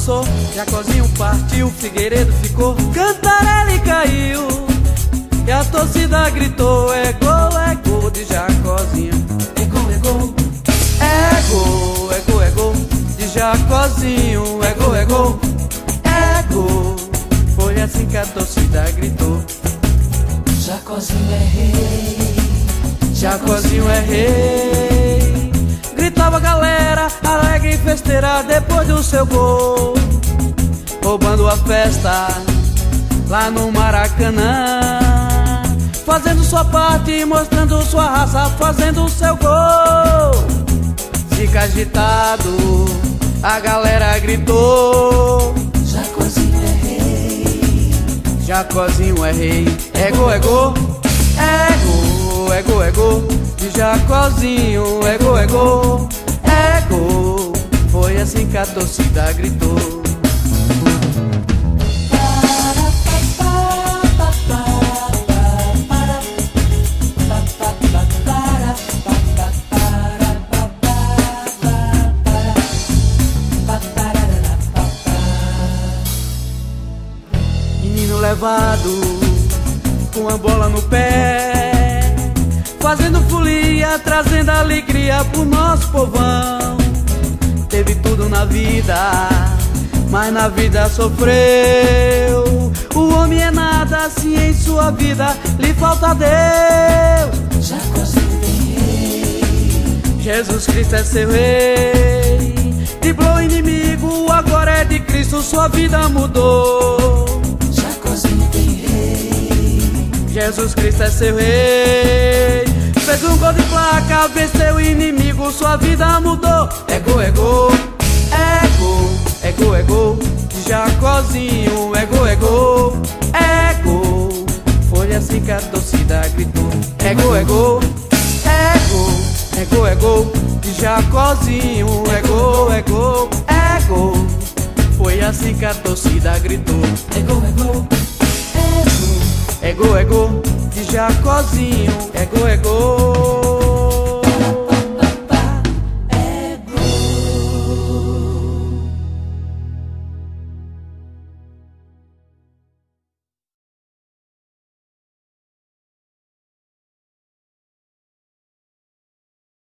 passou, Jacozinho partiu, Figueiredo ficou, Cantarelli caiu. E a torcida gritou, é gol, é gol de Jacozinho. É gol, é gol. É gol, é gol, é gol de Jacozinho. É gol, é gol. É gol. Foi assim que a torcida gritou. Jacozinho é rei. Jacozinho é rei. Depois do seu gol. Roubando a festa lá no Maracanã. Fazendo sua parte, mostrando sua raça, fazendo o seu gol. Fica agitado, a galera gritou. Jacozinho é rei. Jacozinho é rei. É gol, é gol. É gol, é gol, é gol. De Jacozinho, é gol, é gol. Foi assim que a torcida gritou. Menino levado com a bola no pé, fazendo folia, trazendo alegria pro nosso povão. Na vida, mas na vida sofreu. O homem é nada se em sua vida lhe falta Deus. É rei. Jesus Cristo é seu rei. Driblou o inimigo, agora é de Cristo, sua vida mudou. Tem rei. Jesus Cristo é seu rei. Fez um gol de placa, venceu o inimigo, sua vida mudou. É gol, é gol, É gol, é gol. Foi assim que a torcida gritou. Gol, é gol, é gol. De Jacozinho, gol, gol, é gol. Foi assim que a torcida gritou. Gol. É gol, é gol, de Jacozinho, gol, é gol.